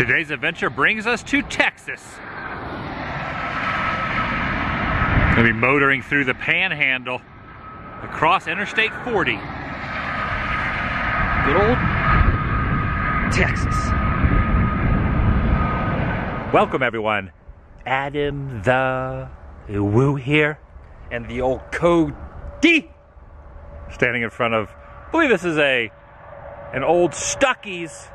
Today's adventure brings us to Texas. Gonna be motoring through the panhandle across Interstate 40. Good old Texas. Welcome everyone. Adam the Woo here. And the old Cody. Standing in front of, I believe this is a an old Stuckey's.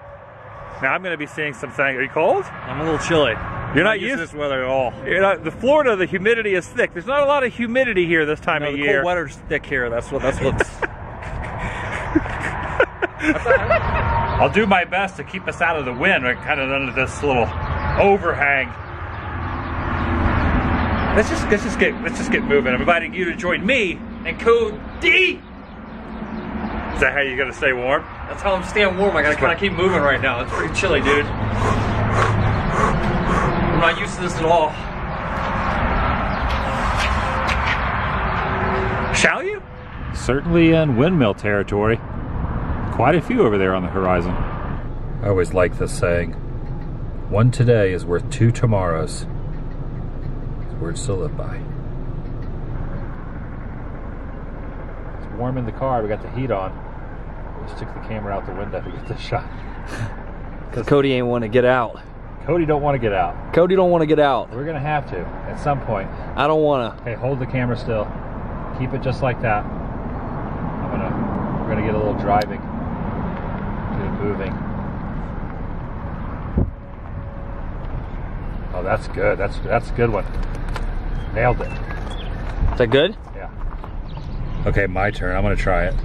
Now I'm gonna be seeing some things. Are you cold? I'm a little chilly. You're not used used to this weather at all. You know, the Florida, the humidity is thick. There's not a lot of humidity here this time No, of the year. cold weather's thick here. That's what. That's what's. I'll do my best to keep us out of the wind. We're kind of under this little overhang. Let's just let's just get let's just get moving. I'm inviting you to join me and Cody. Is that how you gotta stay warm? That's how I'm staying warm. I gotta kind of keep moving right now. It's pretty chilly, dude. I'm not used to this at all. Shall you? Certainly in windmill territory. Quite a few over there on the horizon. I always like this saying. One today is worth two tomorrows. It's words to live by. It's warm in the car. We got the heat on. Just took the camera out the window to get this shot. Because Cody ain't want to get out. Cody don't want to get out. Cody don't want to get out. We're gonna have to at some point. I don't want to. Hey, hold the camera still. Keep it just like that. I'm gonna, we're gonna get a little driving. Get it moving. Oh, that's good. That's that's a good one. Nailed it. Is that good? Yeah. Okay, my turn. I'm gonna try it.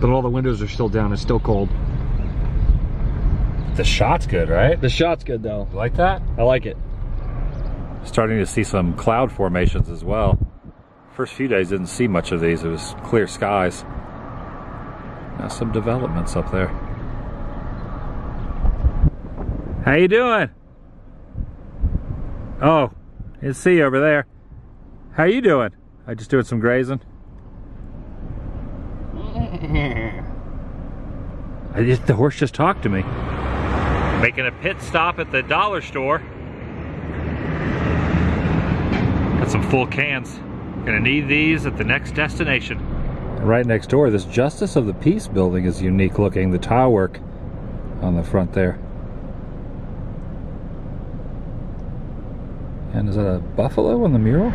But all the windows are still down. It's still cold. The shot's good, right? The shot's good though. You like that? I like it. Starting to see some cloud formations as well. First few days didn't see much of these. It was clear skies. Now some developments up there. How you doing? Oh, it's C over there. How you doing? I just doing some grazing. I just, the horse just talked to me. Making a pit stop at the dollar store. Got some full cans. Gonna need these at the next destination. Right next door, this Justice of the Peace building is unique looking. The tile work on the front there. And is that a buffalo on the mural?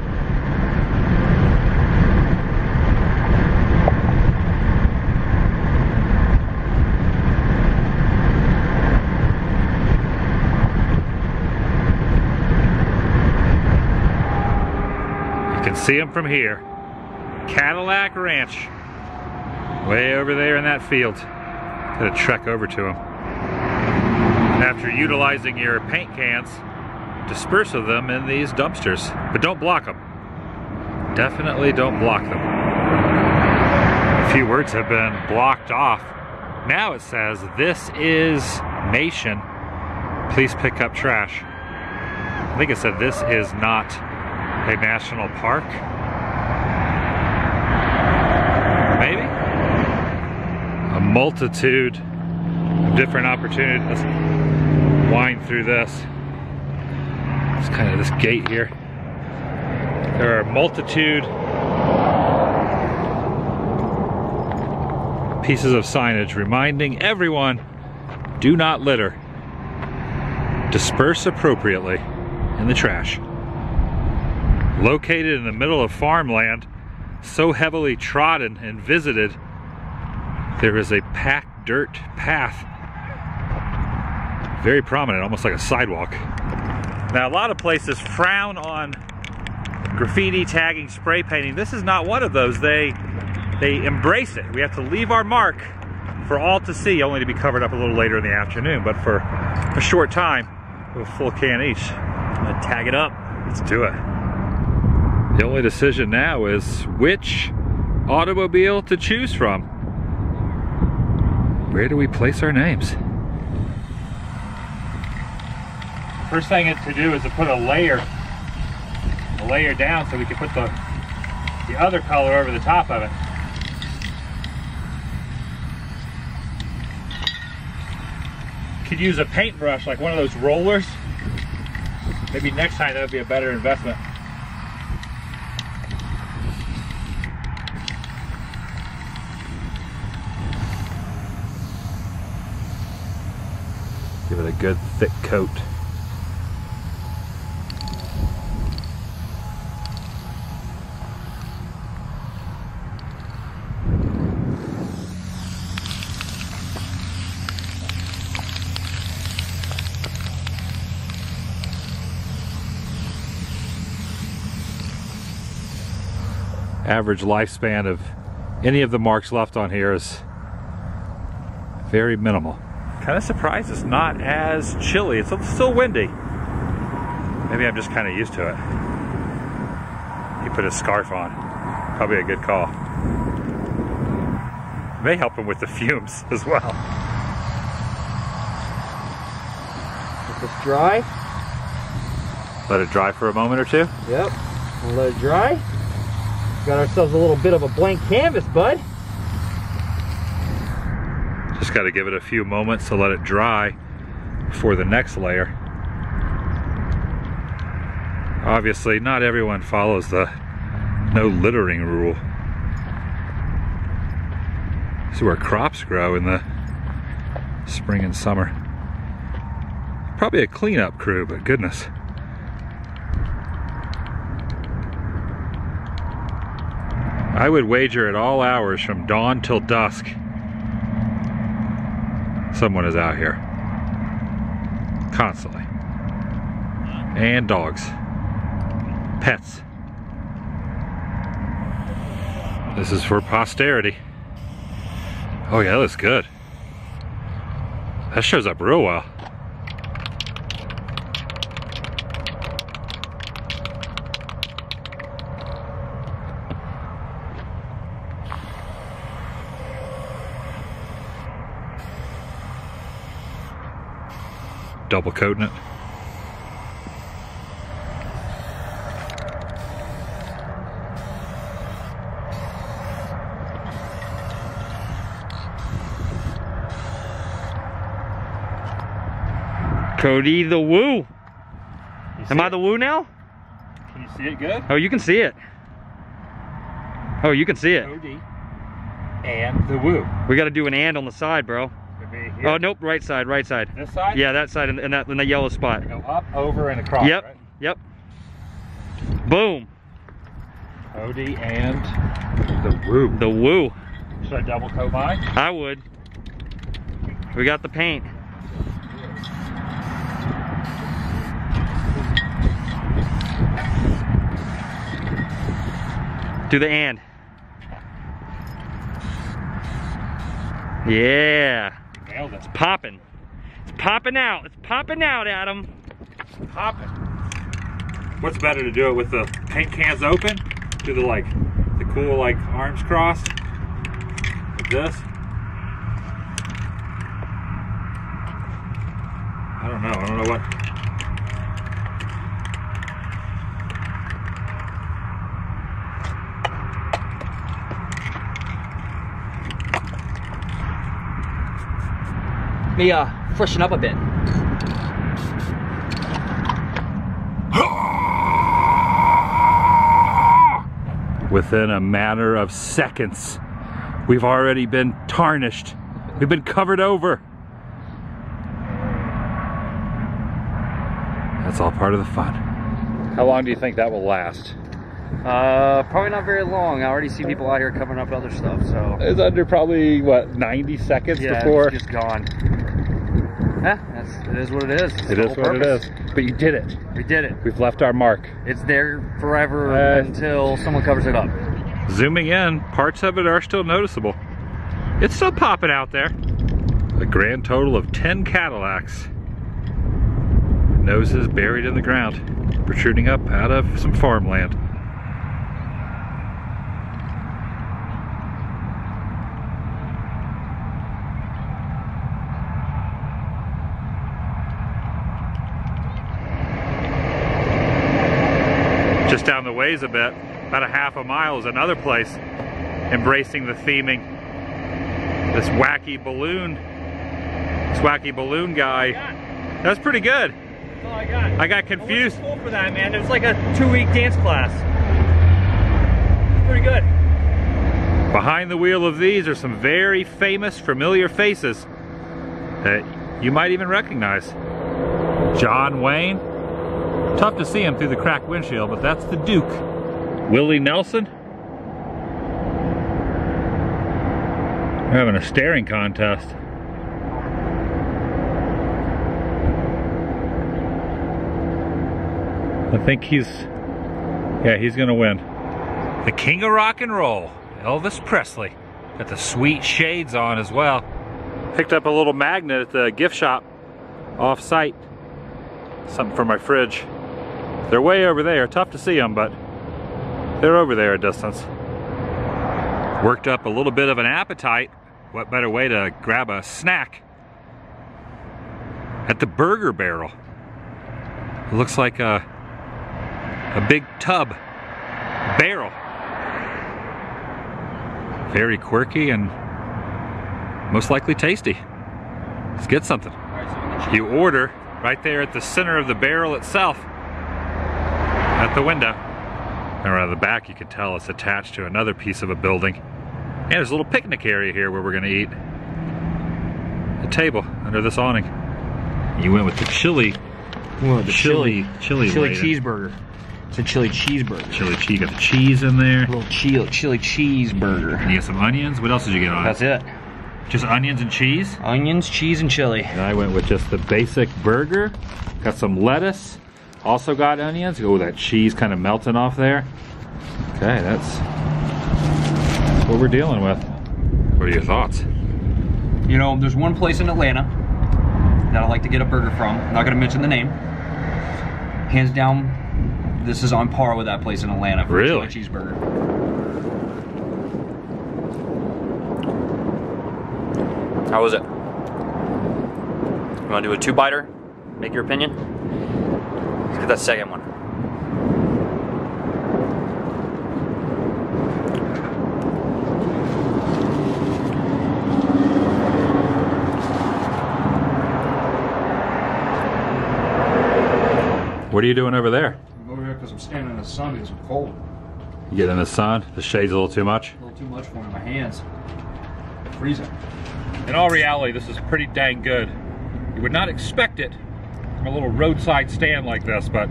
See them from here. Cadillac Ranch. Way over there in that field. Gotta trek over to them. After utilizing your paint cans, disperse of them in these dumpsters. But don't block them. Definitely don't block them. A few words have been blocked off. Now it says, this is nation. Please pick up trash. I think it said this is not a national park. Maybe? A multitude of different opportunities. Let's wind through this. It's kind of this gate here. There are a multitude pieces of signage reminding everyone do not litter. Disperse appropriately in the trash. Located in the middle of farmland, so heavily trodden and visited, there is a packed dirt path. Very prominent, almost like a sidewalk. Now, a lot of places frown on graffiti, tagging, spray painting. This is not one of those. They they embrace it. We have to leave our mark for all to see, only to be covered up a little later in the afternoon. But for a short time, with a full can each. I'm gonna tag it up. Let's do it. The only decision now is which automobile to choose from. Where do we place our names? First thing to do is to put a layer, a layer down so we can put the, the other color over the top of it. could use a paintbrush, like one of those rollers. Maybe next time that would be a better investment. Good thick coat. average lifespan of any of the marks left on here is very minimal. Kind of surprised it's not as chilly. It's still windy. Maybe I'm just kind of used to it. He put a scarf on. Probably a good call. May help him with the fumes as well. Let this dry. Let it dry for a moment or two. Yep. We'll let it dry. Got ourselves a little bit of a blank canvas, bud. Just got to give it a few moments to let it dry for the next layer. Obviously, not everyone follows the no littering rule. This is where crops grow in the spring and summer. Probably a cleanup crew, but goodness. I would wager at all hours from dawn till dusk, someone is out here. Constantly. And dogs. Pets. This is for posterity. Oh yeah, that looks good. That shows up real well. Double coating it. Cody the woo. Am I it? the woo now? Can you see it good? Oh, you can see it. Oh, you can see it. OD and the woo. We got to do an and on the side, bro. Oh, nope, right side, right side. This side? Yeah, that side in that in that yellow spot. Go up, over, and across, Yep, right? yep. Boom. OD and the woo. The woo. Should I double coat mine? I would. We got the paint. Do the and. Yeah. Nailed it. Popping. It's popping out. It's popping out, Adam. Popping. What's better to do it with the paint cans open? Do the like, the cool like arms crossed? Like this? I don't know. I don't know what. Me uh, freshen up a bit. Within a matter of seconds, we've already been tarnished. We've been covered over. That's all part of the fun. How long do you think that will last? Uh, probably not very long. I already see people out here covering up other stuff, so. It's under probably, what, 90 seconds Yeah, before? it's just gone. Yeah, that's, it is what it is. It's It the is whole what it purpose. is. But you did it. We did it. We've left our mark. It's there forever Uh, until someone covers it up. Zooming in, parts of it are still noticeable. It's still popping out there. A grand total of 10 Cadillacs. Noses buried in the ground, protruding up out of some farmland. Just down the ways a bit, about a half a mile is another place embracing the theming. This wacky balloon Swacky balloon guy. That's pretty good. That's all I got. I got I confused. school for that, man. It was like a two-week dance class. It's pretty good. Behind the wheel of these are some very famous, familiar faces that you might even recognize. John Wayne. Tough to see him through the cracked windshield, but that's the Duke. Willie Nelson. They're having a staring contest. I think he's, yeah, he's gonna win. The king of rock and roll, Elvis Presley. Got the sweet shades on as well. Picked up a little magnet at the gift shop off site. Something for my fridge. They're way over there. Tough to see them, but they're over there a distance. Worked up a little bit of an appetite. What better way to grab a snack at the Burger Barrel? It looks like a a big tub barrel. Very quirky and most likely tasty. Let's get something. You order right there at the center of the barrel itself at the window. And around the back you can tell it's attached to another piece of a building. And there's a little picnic area here where we're gonna eat. A table under this awning. You went with the chili, Well, the chili, chili, chili laden. cheeseburger. It's a chili cheeseburger. Chili cheese, got the cheese in there. A little chili, chili cheeseburger. And you got some onions. What else did you get on That's it? it. Just onions and cheese? Onions, cheese, and chili. And I went with just the basic burger. Got some lettuce. Also got onions. Oh, that cheese kind of melting off there. Okay, that's, that's what we're dealing with. What are your thoughts? You know, there's one place in Atlanta that I like to get a burger from. I'm not gonna mention the name. Hands down, this is on par with that place in Atlanta for Really? a cheeseburger. How was it? You want to do a two-biter? Make your opinion? Let's get that second one. What are you doing over there? I'm over here because I'm standing in the sun because I'm cold. You get in the sun? The shade's a little too much? A little too much for me my hands. Freezing. In all reality, this is pretty dang good. You would not expect it from a little roadside stand like this, but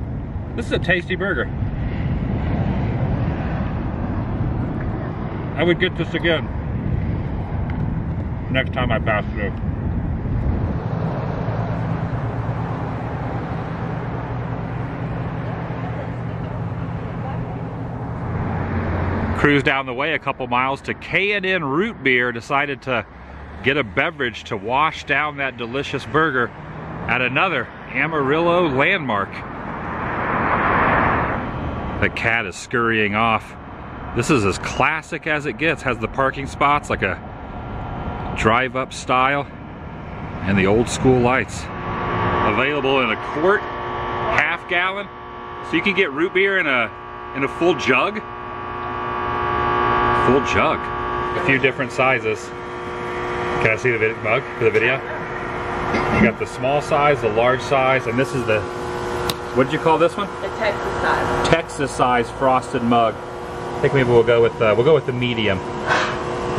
this is a tasty burger. I would get this again next time I pass through. Cruise down the way a couple miles to K&N Root Beer, decided to get a beverage to wash down that delicious burger at another Amarillo landmark. The cat is scurrying off. This is as classic as it gets. Has the parking spots like a drive-up style and the old school lights. Available in a quart, half gallon, so you can get root beer in a in a full jug. Full jug. A few different sizes. Can I see the mug for the video? You got the small size, the large size, and this is the, what did you call this one? The Texas size. Texas size frosted mug. I think maybe we'll go with the, we'll go with the medium,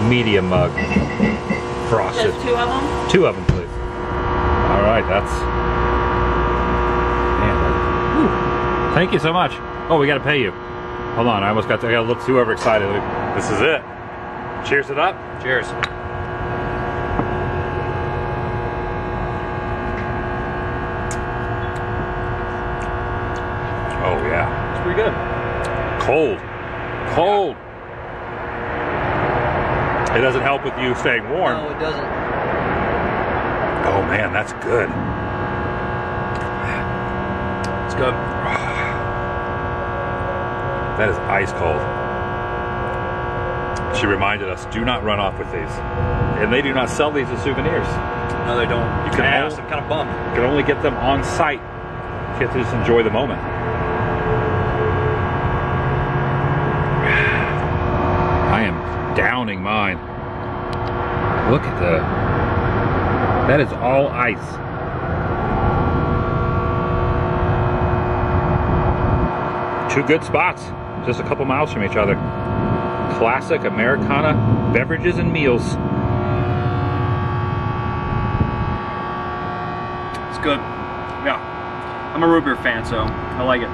medium mug, frosted. Just two of them? Two of them, please. All right, that's. Man. Thank you so much. Oh, we got to pay you. Hold on, I almost got to, I got a little too overexcited. This is it. Cheers it up. Cheers. Oh yeah, It's pretty good. Cold, cold. It doesn't help with you staying warm. No, it doesn't. Oh man, that's good. It's good. That is ice cold. She reminded us, do not run off with these. And they do not sell these as souvenirs. No, they don't. You can ask. only- I'm kind of bummed. You can only get them on site. You have to just enjoy the moment. I am downing mine. Look at the That is all ice. Two good spots, just a couple miles from each other. Classic Americana beverages and meals. It's good. Yeah. I'm a root beer fan, so I like it.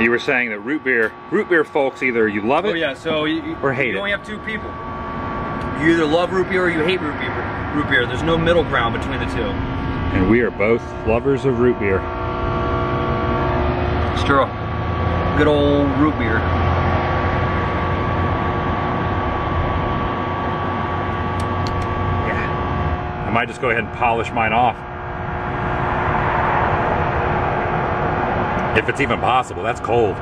You were saying that root beer, root beer folks, either you love it Oh yeah, so you, you- Or hate you it. only have two people. You either love root beer or you hate root beer. Root beer. There's no middle ground between the two. and we are both lovers of root beer. Stir up. Good old root beer. Yeah. I might just go ahead and polish mine off. If it's even possible, that's cold.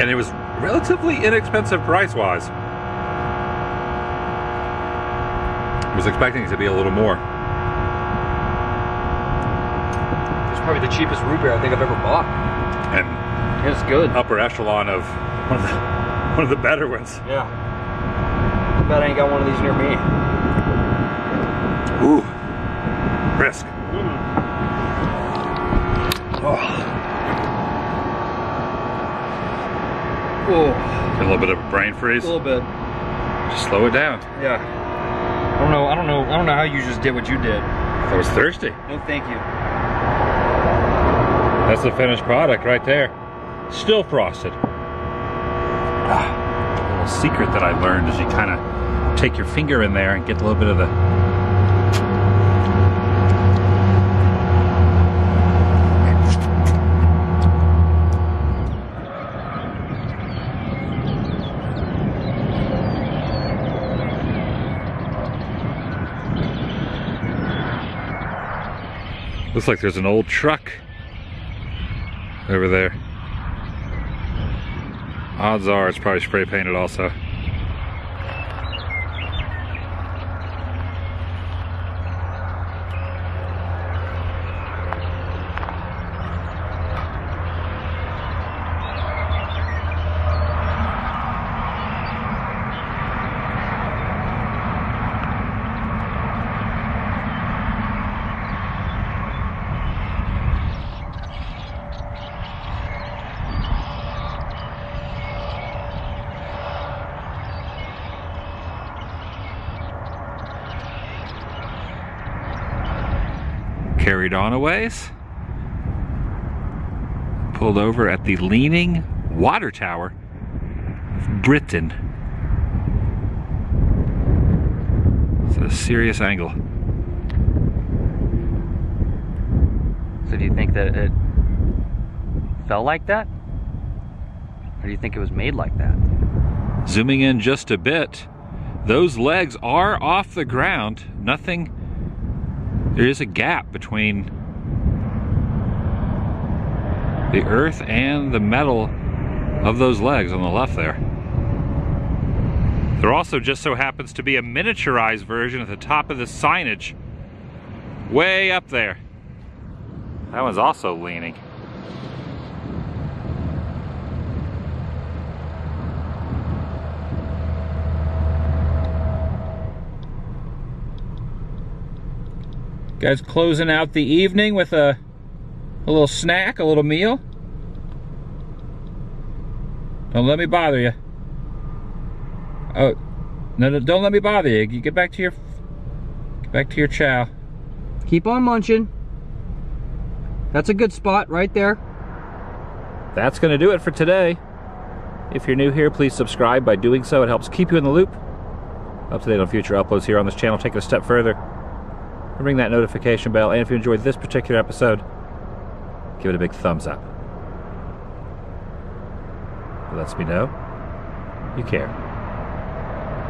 And it was relatively inexpensive price-wise. I was expecting it to be a little more. It's probably the cheapest root beer I think I've ever bought. And It's good. upper echelon of one of the, one of the better ones. Yeah. I bet I ain't got one of these near me. Ooh, brisk. Oh, Get a little bit of a brain freeze? a little bit. Just slow it down. Yeah. I don't know. I don't know. I don't know how you just did what you did. I was thirsty. No, thank you. That's the finished product right there. Still frosted. Ah, a little secret that I learned is you kind of take your finger in there and get a little bit of the Looks like there's an old truck over there. Odds are it's probably spray painted also. Carried on a ways. Pulled over at the Leaning Water Tower of Britten. It's a serious angle. So do you think that it fell like that? Or do you think it was made like that? Zooming in just a bit, those legs are off the ground. Nothing, there is a gap between the earth and the metal of those legs on the left there. There also just so happens to be a miniaturized version at the top of the signage, way up there. That one's also leaning. Guys closing out the evening with a, a little snack, a little meal. Don't let me bother you. Oh, no, no, don't let me bother you. You Get back to your, get back to your chow. Keep on munching. That's a good spot right there. That's going to do it for today. If you're new here, please subscribe. By doing so, it helps keep you in the loop. Up to date on future uploads here on this channel. Take it a step further. Ring that notification bell. And if you enjoyed this particular episode, give it a big thumbs up. It lets me know you care.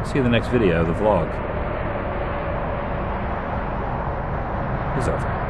See you in the next video. The vlog is over.